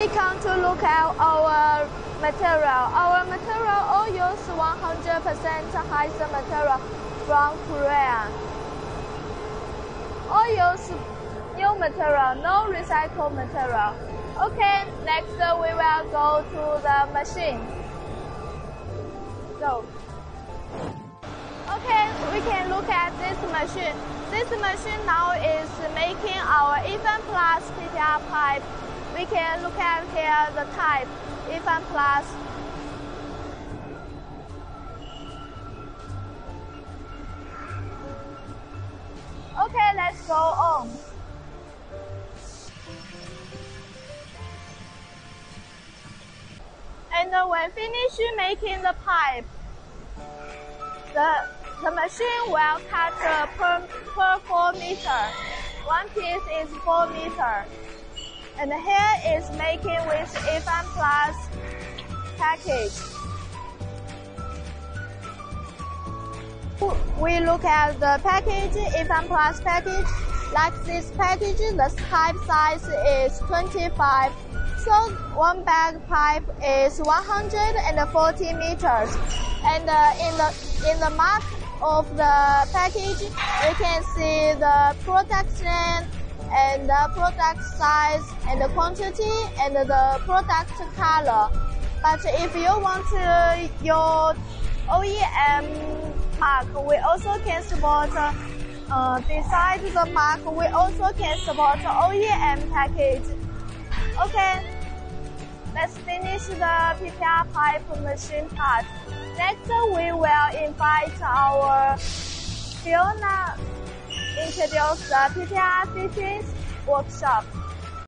We come to look at our material. Our material all use 100% Hyosung material from Korea. All use new material, no recycled material. Okay, next we will go to the machine. So, okay, we can look at this machine. This machine now is making our IFAN Plus PPR pipe. We can look at here the type, IFAN Plus. Okay, let's go on. And when finished making the pipe, the, the machine will cut per, per 4 meter. One piece is 4 meter. And here is making with IFAN Plus package. We look at the package, IFAN Plus package. Like this package, the type size is 25 so one bag pipe is 140 meters. And uh, in the in the mark of the package, you can see the production and the product size and the quantity and the product color. But if you want your OEM mark, we also can support uh, the mark, we also can support OEM package. Okay, let's finish the PPR pipe machine part. Next, we will invite our Fiona introduce the PPR fittings workshop.